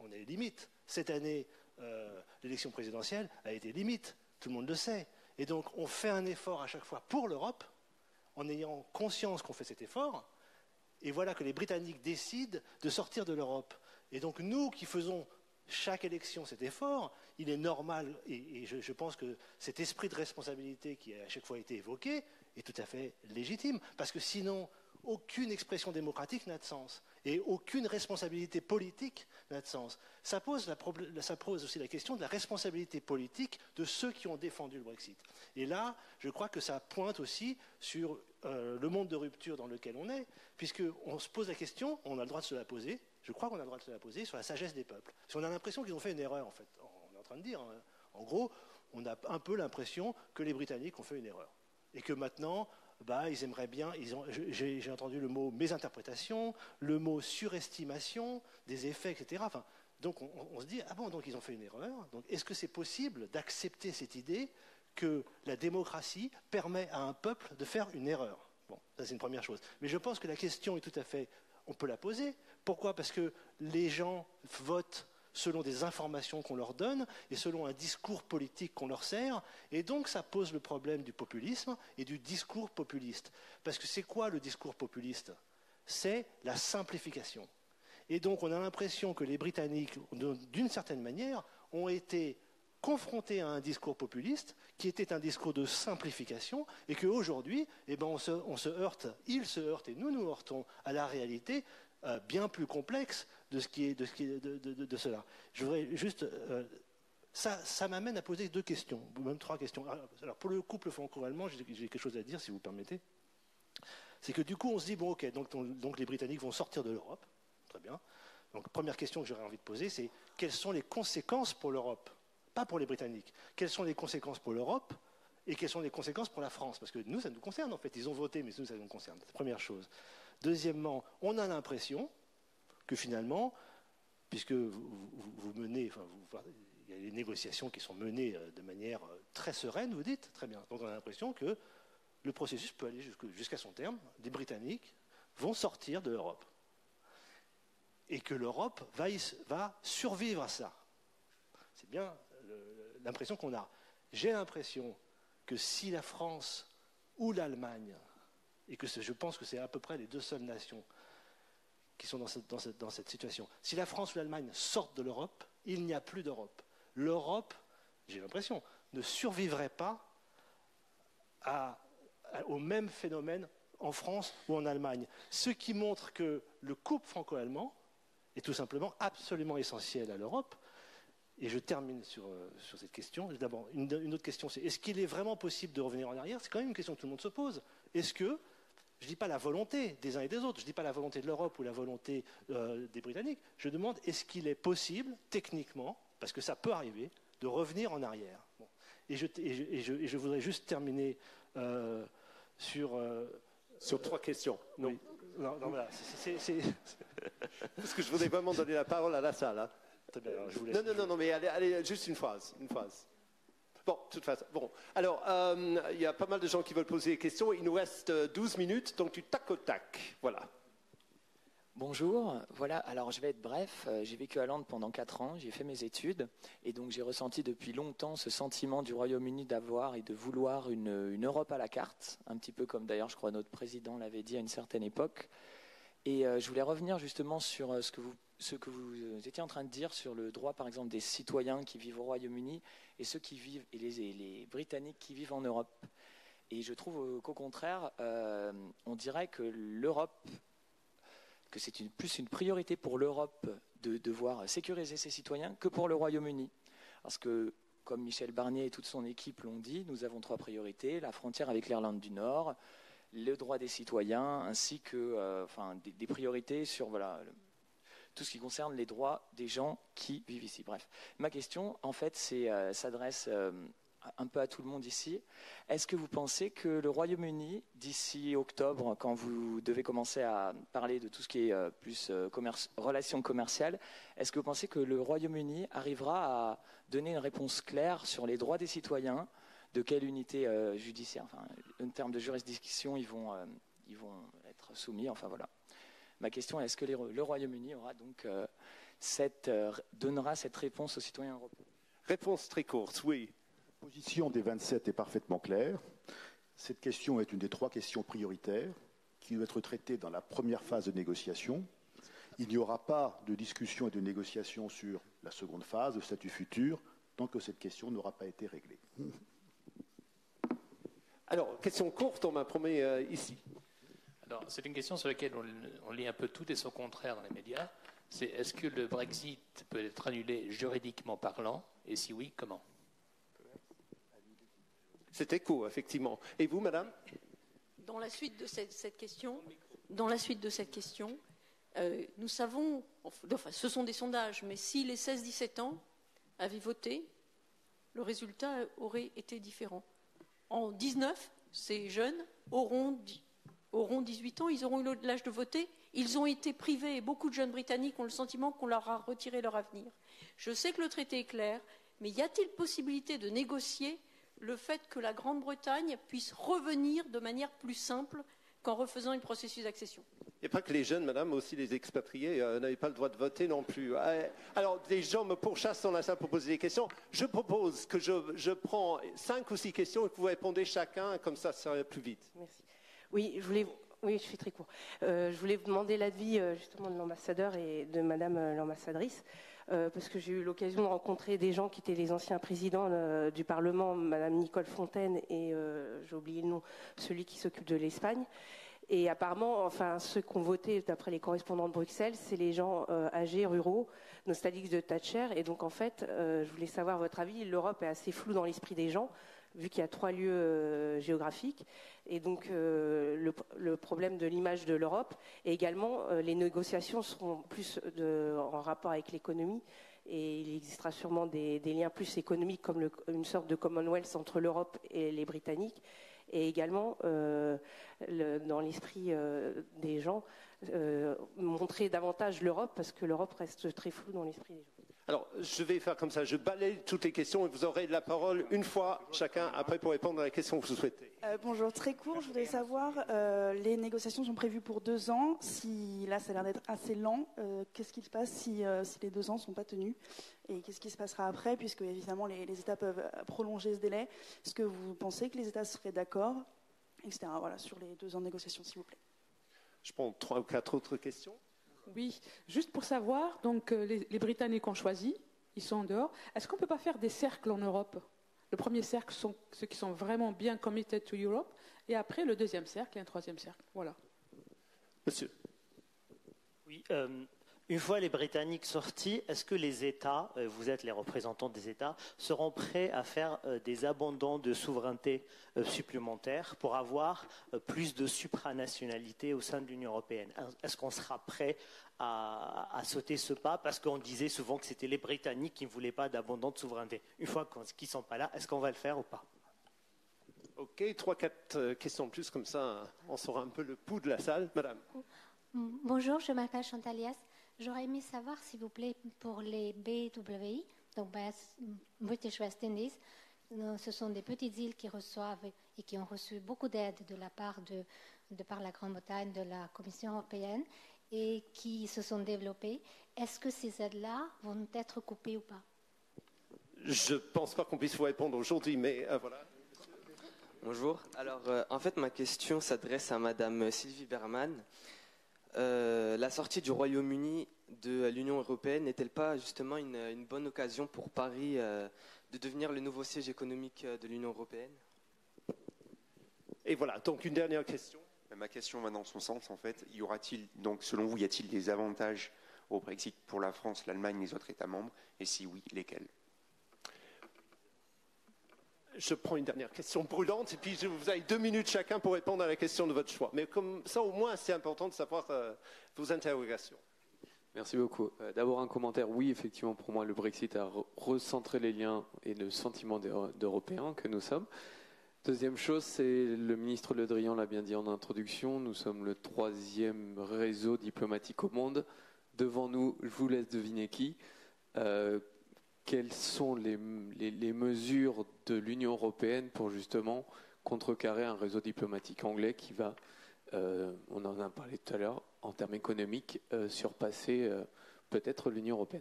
on limite. Cette année, euh, l'élection présidentielle a été limite. Tout le monde le sait. Et donc, on fait un effort à chaque fois pour l'Europe en ayant conscience qu'on fait cet effort et voilà que les Britanniques décident de sortir de l'Europe. Et donc nous qui faisons chaque élection cet effort, il est normal, et, je, pense que cet esprit de responsabilité qui a à chaque fois été évoqué est tout à fait légitime, parce que sinon, aucune expression démocratique n'a de sens, et aucune responsabilité politique n'a de sens. Ça pose, aussi la question de la responsabilité politique de ceux qui ont défendu le Brexit. Et là, je crois que ça pointe aussi sur euh, le monde de rupture dans lequel on est, puisqu'on se pose la question, on a le droit de se la poser, je crois qu'on a le droit de se la poser sur la sagesse des peuples. Si on a l'impression qu'ils ont fait une erreur, en fait, on est en train de dire, hein. en gros, on a un peu l'impression que les Britanniques ont fait une erreur. Et que maintenant, bah, ils aimeraient bien, j'ai entendu le mot mésinterprétation, le mot surestimation des effets, etc. Enfin, donc on, se dit, ah bon, donc ils ont fait une erreur. Donc est-ce que c'est possible d'accepter cette idée que la démocratie permet à un peuple de faire une erreur? Bon, ça c'est une première chose. Mais je pense que la question est tout à fait, on peut la poser. Pourquoi? Parce que les gens votent selon des informations qu'on leur donne et selon un discours politique qu'on leur sert. Et donc ça pose le problème du populisme et du discours populiste. Parce que c'est quoi le discours populiste? C'est la simplification. Et donc on a l'impression que les Britanniques, d'une certaine manière, ont été confrontés à un discours populiste qui était un discours de simplification et qu'aujourd'hui, eh ben on, se, heurte, ils se heurtent et nous nous heurtons à la réalité euh, bien plus complexe de, ce qui est, de, ce qui est, de, cela. Je voudrais juste. Euh, ça, m'amène à poser deux questions, même trois questions. Alors, pour le couple franco-allemand, j'ai quelque chose à dire, si vous permettez. C'est que du coup, on se dit bon, ok, donc, donc les Britanniques vont sortir de l'Europe. Très bien. Donc, première question que j'aurais envie de poser, c'est quelles sont les conséquences pour l'Europe? Pas pour les Britanniques. Quelles sont les conséquences pour l'Europe et quelles sont les conséquences pour la France? Parce que nous, ça nous concerne en fait. Ils ont voté, mais nous, ça nous concerne. Première chose. Deuxièmement, on a l'impression que finalement, puisque vous, menez, enfin, il y a des négociations qui sont menées euh, de manière euh, très sereine, vous dites, très bien. Donc on a l'impression que le processus peut aller jusqu'à son terme. Les Britanniques vont sortir de l'Europe. Et que l'Europe va, va survivre à ça. C'est bien l'impression qu'on a. J'ai l'impression que si la France ou l'Allemagne, et que je pense que c'est à peu près les deux seules nations qui sont dans cette, situation, si la France ou l'Allemagne sortent de l'Europe, il n'y a plus d'Europe. L'Europe, j'ai l'impression, ne survivrait pas au même phénomène en France ou en Allemagne. Ce qui montre que le couple franco-allemand est tout simplement absolument essentiel à l'Europe, Et je termine sur, euh, cette question. D'abord, une, une, autre question, c'est est-ce qu'il est vraiment possible de revenir en arrière? C'est quand même une question que tout le monde se pose. Est-ce que, je ne dis pas la volonté des uns et des autres, je ne dis pas la volonté de l'Europe ou la volonté euh, des Britanniques, je demande est-ce qu'il est possible, techniquement, parce que ça peut arriver, de revenir en arrière? Bon. et, je, et, je, et, je, et, je, voudrais juste terminer euh, sur... Euh, sur trois questions. Non, oui. non, non voilà. Parce que je voudrais vraiment donner la parole à la salle. Hein. Bien, je vous laisse. Non, non, non, non, mais allez, allez, juste une phrase, une phrase. Bon, de toute façon, bon. Alors, euh, il y a pas mal de gens qui veulent poser des questions. Il nous reste 12 minutes, donc du tac au tac. Voilà. Bonjour, voilà, alors je vais être bref. J'ai vécu à Londres pendant 4 ans, j'ai fait mes études, et donc j'ai ressenti depuis longtemps ce sentiment du Royaume-Uni d'avoir et de vouloir une, Europe à la carte, un petit peu comme d'ailleurs je crois notre président l'avait dit à une certaine époque. Et euh, je voulais revenir justement sur euh, ce que, vous, vous étiez en train de dire sur le droit, par exemple, des citoyens qui vivent au Royaume-Uni et ceux qui vivent, et les, Britanniques qui vivent en Europe. Et je trouve qu'au contraire, euh, on dirait que l'Europe, que c'est une, plus une priorité pour l'Europe de devoir sécuriser ses citoyens que pour le Royaume-Uni. Parce que, comme Michel Barnier et toute son équipe l'ont dit, nous avons trois priorités la frontière avec l'Irlande du Nord, le droit des citoyens ainsi que euh, enfin, des, priorités sur voilà, tout ce qui concerne les droits des gens qui vivent ici. Bref, ma question, en fait, euh, s'adresse euh, un peu à tout le monde ici. Est-ce que vous pensez que le Royaume-Uni, d'ici octobre, quand vous devez commencer à parler de tout ce qui est plus commerce, relations commerciales, est-ce que vous pensez que le Royaume-Uni arrivera à donner une réponse claire sur les droits des citoyens de quelle unité euh, judiciaire, enfin, en termes de juridiction, ils vont, euh, ils vont être soumis. Enfin voilà. Ma question est est-ce que les, le Royaume-Uni aura donc euh, cette, donnera cette réponse aux citoyens européens? Réponse très courte, oui. La position des 27 est parfaitement claire. Cette question est une des trois questions prioritaires qui doit être traitée dans la première phase de négociation. Il n'y aura pas de discussion et de négociation sur la seconde phase, le statut futur, tant que cette question n'aura pas été réglée. *laughs* Alors, question courte, on m'a promis euh, ici. Alors, c'est une question sur laquelle on, on, lit un peu tout et son contraire dans les médias. C'est est-ce que le Brexit peut être annulé juridiquement parlant? Et si oui, comment? C'était court, effectivement. Et vous, madame? Dans la suite de cette, cette, question, dans la suite de cette question, euh, nous savons, enfin, ce sont des sondages, mais si les 16-17 ans avaient voté, le résultat aurait été différent en 19, ces jeunes auront, auront 18 ans, ils auront eu l'âge de voter, ils ont été privés, et beaucoup de jeunes Britanniques ont le sentiment qu'on leur a retiré leur avenir. Je sais que le traité est clair, mais y a-t-il possibilité de négocier le fait que la Grande-Bretagne puisse revenir de manière plus simple qu'en refaisant un processus d'accession? A pas que les jeunes, madame, aussi les expatriés euh, n'avaient pas le droit de voter non plus. Euh, alors, des gens me pourchassent dans la salle pour poser des questions. Je propose que je, prends cinq ou six questions et que vous répondez chacun, comme ça, ça sera plus vite. Merci. Oui, je voulais. Oui, je suis très court. Euh, je voulais vous demander l'avis euh, justement de l'ambassadeur et de Madame l'ambassadrice. Parce que j'ai eu l'occasion de rencontrer des gens qui étaient les anciens présidents du Parlement, Madame Nicole Fontaine et j'ai oublié le nom, celui qui s'occupe de l'Espagne. Et apparemment, enfin, ceux qui ont voté, d'après les correspondants de Bruxelles, c'est les gens euh, âgés, ruraux, nostalgiques de Thatcher. Et donc, en fait, euh, je voulais savoir votre avis. L'Europe est assez floue dans l'esprit des gens, vu qu'il y a trois lieux euh, géographiques. Et donc, le, problème de l'image de l'Europe. Et également, les négociations seront plus en rapport avec l'économie. Et il existera sûrement des, liens plus économiques, comme une sorte de Commonwealth entre l'Europe et les Britanniques et également euh, dans l'esprit euh, des gens euh, montrer davantage l'Europe parce que l'Europe reste très floue dans l'esprit des gens. Alors, je vais faire comme ça, je balaye toutes les questions et vous aurez la parole une fois chacun après pour répondre à la question que vous souhaitez. Euh, bonjour, très court, je voudrais savoir, euh, les négociations sont prévues pour deux ans, si là ça a l'air d'être assez lent, euh, qu'est-ce qui se passe si, si les deux ans ne sont pas tenus et qu'est-ce qui se passera après, puisque évidemment les, les, États peuvent prolonger ce délai? Est-ce que vous pensez que les États seraient d'accord, etc. Voilà, sur les deux ans de négociation, s'il vous plaît. Je prends trois ou quatre autres questions. Oui, juste pour savoir, donc les, les Britanniques ont choisi, ils sont en dehors. Est-ce qu'on ne peut pas faire des cercles en Europe? Le premier cercle sont ceux qui sont vraiment bien committed to Europe, et après le deuxième cercle et un troisième cercle. Voilà. Monsieur. Oui. Euh Une fois les Britanniques sortis, est-ce que les États, euh, vous êtes les représentants des États, seront prêts à faire euh, des abandons de souveraineté euh, supplémentaires pour avoir plus de supranationalité au sein de l'Union européenne? Est-ce qu'on sera prêt à, sauter ce pas parce qu'on disait souvent que c'était les Britanniques qui ne voulaient pas d'abandon de souveraineté? Une fois qu'ils ne sont pas là, est-ce qu'on va le faire ou pas? Ok, trois, quatre questions en plus, comme ça on saura un peu le pouls de la salle. Madame. Bonjour, je m'appelle Chantalias. J'aurais aimé savoir, s'il vous plaît, pour les BWI, donc British West Indies, euh, ce sont des petites îles qui reçoivent et qui ont reçu beaucoup d'aide de la part de, de par la Grande-Bretagne, de la Commission européenne, et qui se sont développées. Est-ce que ces aides-là vont être coupées ou pas? Je ne pense pas qu'on puisse vous répondre aujourd'hui, mais euh, voilà. Bonjour. Alors, euh, en fait, ma question s'adresse à Madame Sylvie Berman. Euh, la sortie du Royaume-Uni de l'Union européenne n'est-elle pas justement une, bonne occasion pour Paris euh, de devenir le nouveau siège économique euh, de l'Union européenne? Et voilà, donc une dernière question. Ma question va dans son sens en fait. Y aura-t-il donc selon vous y a-t-il des avantages au Brexit pour la France, l'Allemagne, les autres États membres? Et si oui, lesquels? Je prends une dernière question brûlante et puis vous avez deux minutes chacun pour répondre à la question de votre choix. Mais comme ça, au moins, c'est important de savoir euh, vos interrogations. Merci beaucoup. Euh, d'abord un commentaire. Oui, effectivement, pour moi, le Brexit a recentré les liens et le sentiment d'Européens que nous sommes. Deuxième chose, c'est le ministre Le Drian l'a bien dit en introduction, nous sommes le troisième réseau diplomatique au monde. Devant nous, je vous laisse deviner qui. Euh, quelles sont les, mesures de l'Union européenne pour justement contrecarrer un réseau diplomatique anglais qui va, euh, on en a parlé tout à l'heure, en termes économiques, euh, surpasser euh, peut-être l'Union européenne?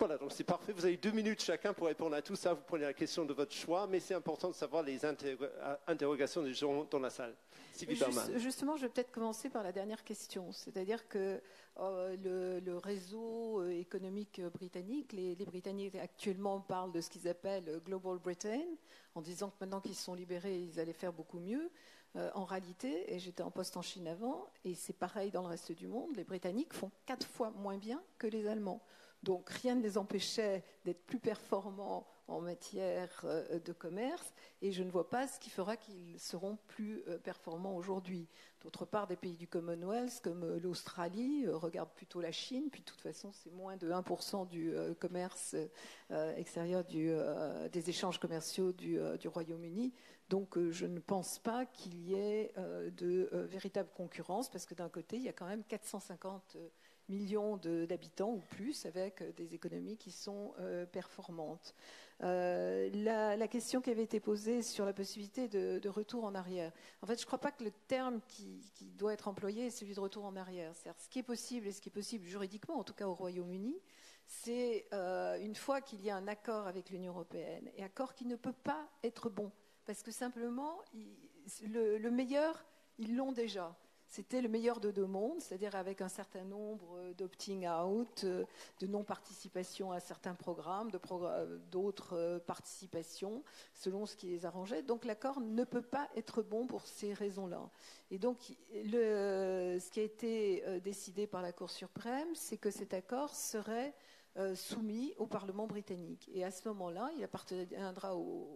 Voilà, donc c'est parfait. Vous avez deux minutes chacun pour répondre à tout ça. Vous prenez la question de votre choix, mais c'est important de savoir les interrogations des gens dans la salle. justement, je vais peut-être commencer par la dernière question. C'est-à-dire que euh, le, réseau euh, économique britannique, les, Britanniques actuellement parlent de ce qu'ils appellent Global Britain, en disant que maintenant qu'ils sont libérés, ils allaient faire beaucoup mieux. Euh, en réalité, et j'étais en poste en Chine avant, et c'est pareil dans le reste du monde, les Britanniques font quatre fois moins bien que les Allemands. Donc rien ne les empêchait d'être plus performants en matière euh, de commerce et je ne vois pas ce qui fera qu'ils seront plus euh, performants aujourd'hui. D'autre part, des pays du Commonwealth comme euh, l'Australie regardent plutôt la Chine, puis de toute façon c'est moins de 1% du commerce extérieur des échanges commerciaux du, du Royaume-Uni. Donc je ne pense pas qu'il y ait de véritable concurrence parce que d'un côté il y a quand même 450 millions d'habitants ou plus avec euh, des économies qui sont euh, performantes. Euh, la, question qui avait été posée sur la possibilité de, retour en arrière. En fait, je ne crois pas que le terme qui, doit être employé est celui de retour en arrière. Ce qui est possible, et ce qui est possible juridiquement, en tout cas au Royaume-Uni, c'est une fois qu'il y a un accord avec l'Union européenne, et accord qui ne peut pas être bon, parce que simplement, le meilleur, ils l'ont déjà. C'était le meilleur de deux mondes, c'est-à-dire avec un certain nombre d'opting out, de non-participation à certains programmes, d'autres euh, participations, selon ce qui les arrangeait. Donc l'accord ne peut pas être bon pour ces raisons-là. Et donc ce qui a été euh, décidé par la Cour suprême, c'est que cet accord serait euh, soumis au Parlement britannique. Et à ce moment-là, il appartiendra au,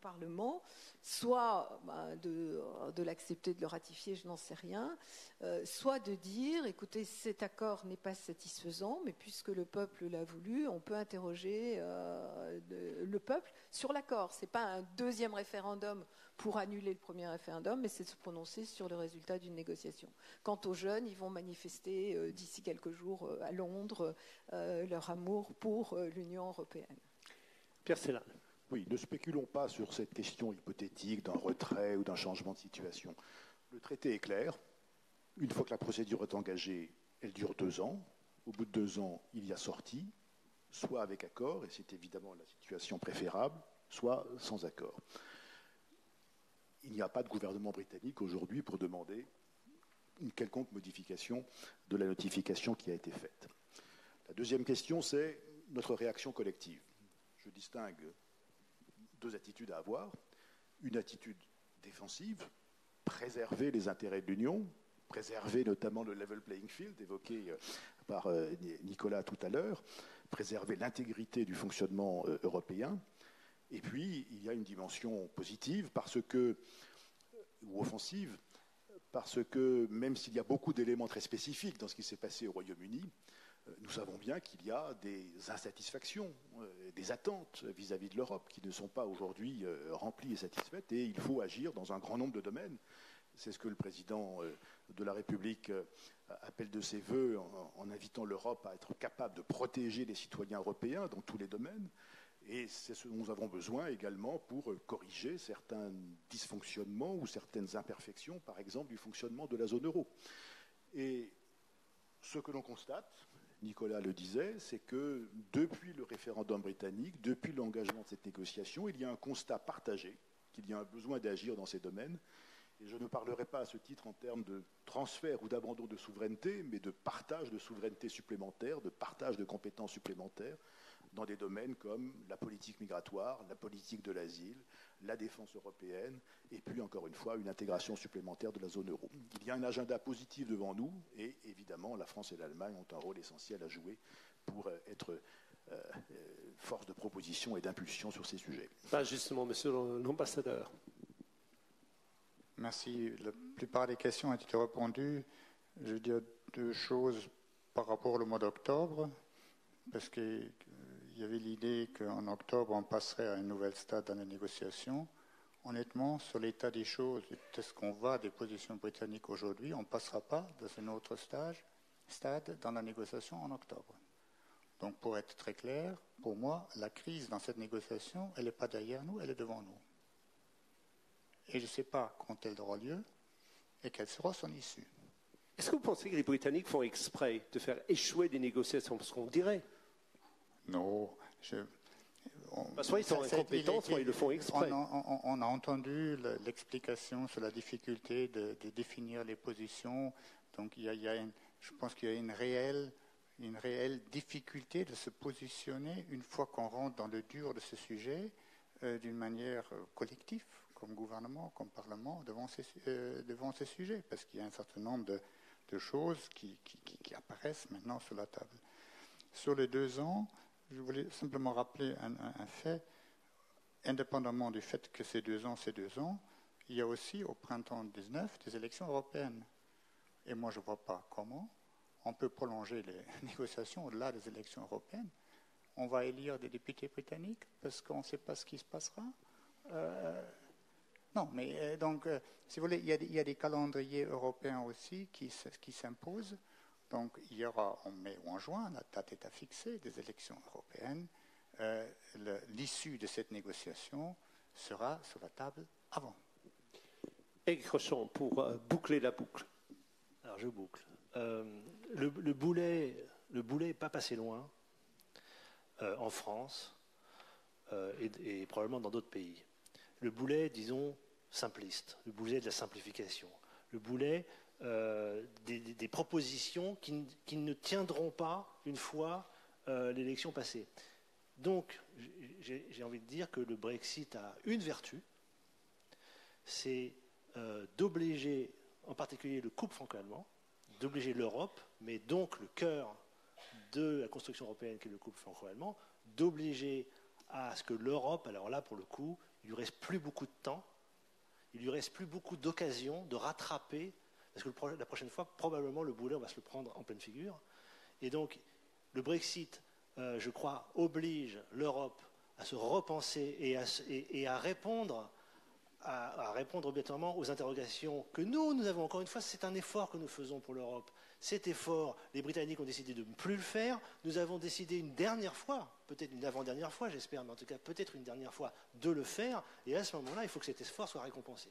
Parlement soit bah, de, l'accepter, de le ratifier, je n'en sais rien, euh, soit de dire, écoutez, cet accord n'est pas satisfaisant, mais puisque le peuple l'a voulu, on peut interroger euh, le, peuple sur l'accord. Ce n'est pas un deuxième référendum pour annuler le premier référendum, mais c'est de se prononcer sur le résultat d'une négociation. Quant aux jeunes, ils vont manifester euh, d'ici quelques jours euh, à Londres euh, leur amour pour l'Union européenne. Pierre Célan. Oui, ne spéculons pas sur cette question hypothétique d'un retrait ou d'un changement de situation. Le traité est clair. Une fois que la procédure est engagée, elle dure deux ans. Au bout de deux ans, il y a sortie, soit avec accord, et c'est évidemment la situation préférable, soit sans accord il n'y a pas de gouvernement britannique aujourd'hui pour demander une quelconque modification de la notification qui a été faite. La deuxième question, c'est notre réaction collective. Je distingue deux attitudes à avoir. Une attitude défensive, préserver les intérêts de l'Union, préserver notamment le level playing field évoqué par Nicolas tout à l'heure, préserver l'intégrité du fonctionnement européen. Et puis, il y a une dimension positive ou offensive, parce que même s'il y a beaucoup d'éléments très spécifiques dans ce qui s'est passé au Royaume-Uni, euh, nous savons bien qu'il y a des insatisfactions, euh, des attentes vis-à-vis de l'Europe qui ne sont pas aujourd'hui euh, remplies et satisfaites, et il faut agir dans un grand nombre de domaines. C'est ce que le président de la République appelle de ses voeux en invitant l'Europe à être capable de protéger les citoyens européens dans tous les domaines. Et c'est ce dont nous avons besoin également pour corriger certains dysfonctionnements ou certaines imperfections, par exemple, du fonctionnement de la zone euro. Et ce que l'on constate, Nicolas le disait, c'est que depuis le référendum britannique, depuis l'engagement de cette négociation, il y a un constat partagé qu'il y a un besoin d'agir dans ces domaines. Et je ne parlerai pas à ce titre en termes de transfert ou d'abandon de souveraineté, mais de partage de souveraineté supplémentaire, de partage de compétences supplémentaires dans des domaines comme la politique migratoire, la politique de l'asile, la défense européenne, et puis encore une fois une intégration supplémentaire de la zone euro. Il y a un agenda positif devant nous, et évidemment la France et l'Allemagne ont un rôle essentiel à jouer pour euh, être euh, euh, force de proposition et d'impulsion sur ces sujets. Justement, monsieur l'ambassadeur. Merci. La plupart des questions ont été répondues. Je veux dire deux choses par rapport au mois d'octobre, parce qu'il y avait l'idée qu'en octobre, on passerait à un nouvel stade dans les négociations. Honnêtement, sur l'état des choses, est-ce qu'on va des positions britanniques aujourd'hui On ne passera pas dans un autre stade dans la négociation en octobre. Donc, pour être très clair, pour moi, la crise dans cette négociation, elle n'est pas derrière nous, elle est devant nous. Et je ne sais pas quand elle aura lieu et quelle sera son issue. Est-ce que vous pensez que les Britanniques font exprès de faire échouer des négociations? Parce qu'on dirait. Non. Je, bah, soit ils sont incompétents, soit ils le font exprès. On a, entendu l'explication sur la difficulté de, définir les positions. Donc il y a, je pense qu'il y a une réelle, une réelle difficulté de se positionner une fois qu'on rentre dans le dur de ce sujet euh, d'une manière euh, collective, comme gouvernement, comme parlement, devant ces, euh, devant ces sujets, parce qu'il y a un certain nombre de, choses qui, qui, apparaissent maintenant sur la table. Sur les deux ans, je voulais simplement rappeler un, fait. Indépendamment du fait que ces deux ans, c'est deux ans, il y a aussi au printemps 19 des élections européennes. Et moi, je ne vois pas comment on peut prolonger les *laughs* négociations au-delà des élections européennes. On va élire des députés britanniques parce qu'on ne sait pas ce qui se passera. Euh, non, mais euh, donc, euh, si vous voulez, il y, a, des calendriers européens aussi qui, qui s'imposent. Donc il y aura en mai ou en juin, la date est à fixer, des élections européennes. Euh, l'issue de cette négociation sera sur la table avant. Et Crochon, pour euh, boucler la boucle. Alors je boucle. Euh, le, boulet, le boulet n'est pas passé loin en France et, et, probablement dans d'autres pays. Le boulet, disons, simpliste, le boulet de la simplification. Le boulet euh, des, propositions qui, ne tiendront pas une fois euh, l'élection passée. Donc, j'ai envie de dire que le Brexit a une vertu, c'est euh, d'obliger, en particulier le couple franco-allemand, d'obliger l'Europe, mais donc le cœur de la construction européenne qui est le couple franco-allemand, d'obliger à ce que l'Europe, alors là pour le coup, il lui reste plus beaucoup de temps, il lui reste plus beaucoup d'occasions de rattraper parce que la prochaine fois, probablement, le boulet, on va se le prendre en pleine figure. Et donc, le Brexit, euh, je crois, oblige l'Europe à se repenser et à, répondre à, répondre obligatoirement aux interrogations que nous, nous avons. Encore une fois, c'est un effort que nous faisons pour l'Europe. Cet effort, les Britanniques ont décidé de ne plus le faire. Nous avons décidé une dernière fois, peut-être une avant-dernière fois, j'espère, mais en tout cas peut-être une dernière fois, de le faire. Et à ce moment-là, il faut que cet effort soit récompensé.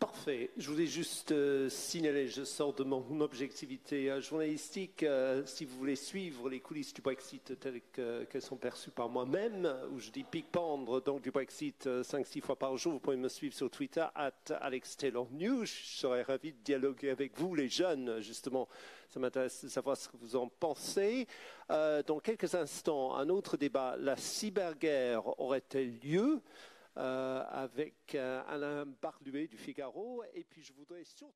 Parfait. Je voulais juste euh, signaler, je sors de mon objectivité euh, journalistique. Euh, si vous voulez suivre les coulisses du Brexit telles qu'elles sont perçues par moi-même, où je dis pique-pendre donc du Brexit 5-6 fois par jour, vous pouvez me suivre sur Twitter, at Alex. Je serais ravi de dialoguer avec vous, les jeunes, justement. Ça m'intéresse de savoir ce que vous en pensez. dans quelques instants, un autre débat. La cyberguerre aurait-elle lieu? Avec Alain Barluet du Figaro. Et puis je voudrais surtout...